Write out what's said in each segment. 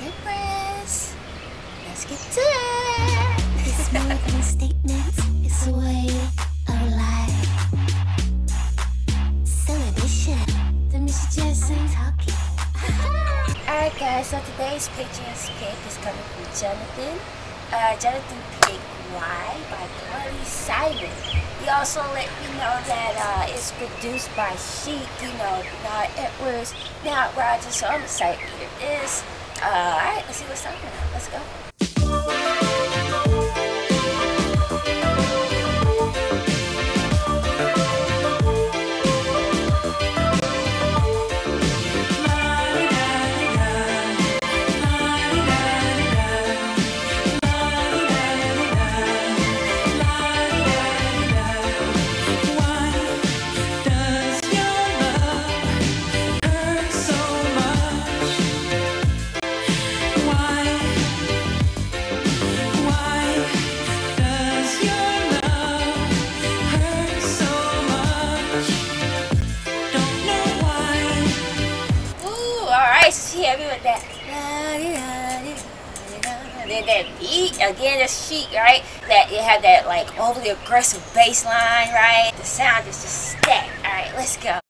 Cypress. Let's get to it. It's more than a statement, it's a way of life. So edition, the Miss Jackson talking. Alright guys, so today's pictures pick is coming from Jonathan. Uh, Jonathan picked Why by Carly Simon. He also let me know that uh, it's produced by Chic, you know, not Edwards, not Rodgers, so I'm excited to hear this. Uh, Alright, let's see what's about. Let's go. With that. Then that beat, again, the sheet, right? That it had that like overly aggressive bass line, right? The sound is just stacked. Alright, let's go.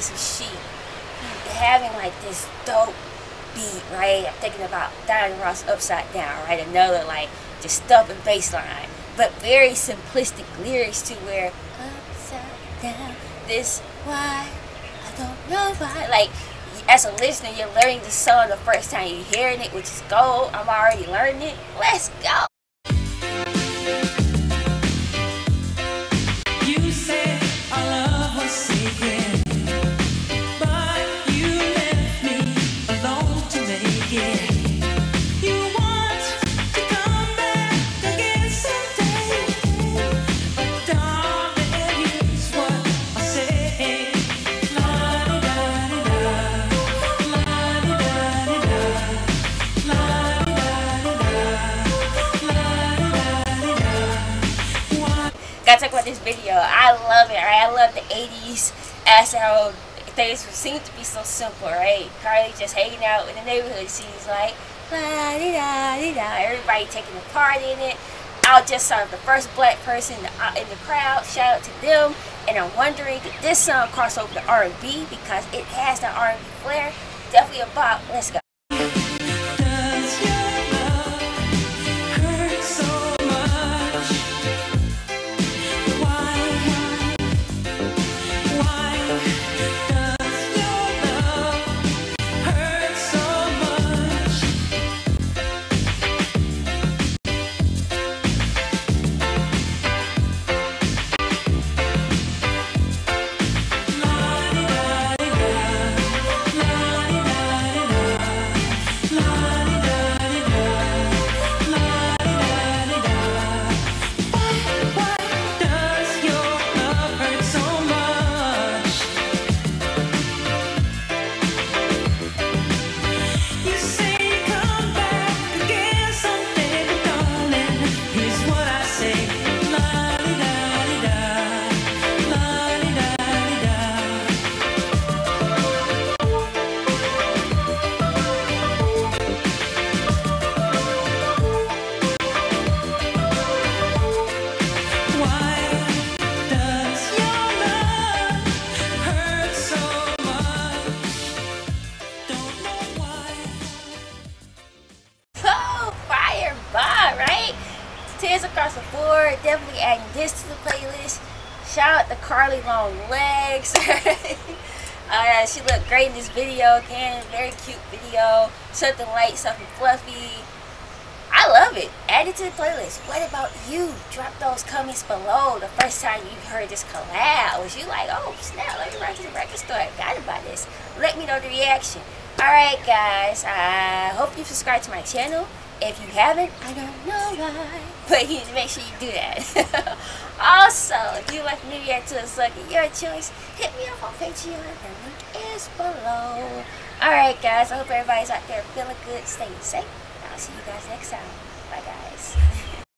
Brilliance of Chic. Having like this dope beat, right? I'm thinking about Diana Ross upside down, right? Another like just stumping bass line, but very simplistic lyrics to where upside down. This why I don't know why. Like as a listener, you're learning the song the first time you're hearing it, which is gold. I'm already learning it. Let's go. The 80s as how things seem to be so simple, right? Carly just hanging out in the neighborhood. She's like, la da da. Everybody taking a part in it. I'll just saw the first black person in the, uh, in the crowd. Shout out to them. And I'm wondering, did this song cross over to R&B because it has that R&B flair? Definitely a bop. Let's go. Definitely adding this to the playlist. Shout out to Carly Long Legs. uh, she looked great in this video again. Very cute video. Something light, something fluffy. I love it. Add it to the playlist. What about you? Drop those comments below. The first time you heard this collab, was you like, oh snap, let me run to the record store. I got buy this. Let me know the reaction. Alright guys, I hope you subscribe to my channel. If you haven't, I don't know why. But you make sure you do that. also, if you like to react to a sucker, your choice, hit me up on Patreon. The link is below. Alright guys, I hope everybody's out there feeling good, staying safe. I'll see you guys next time. Bye guys.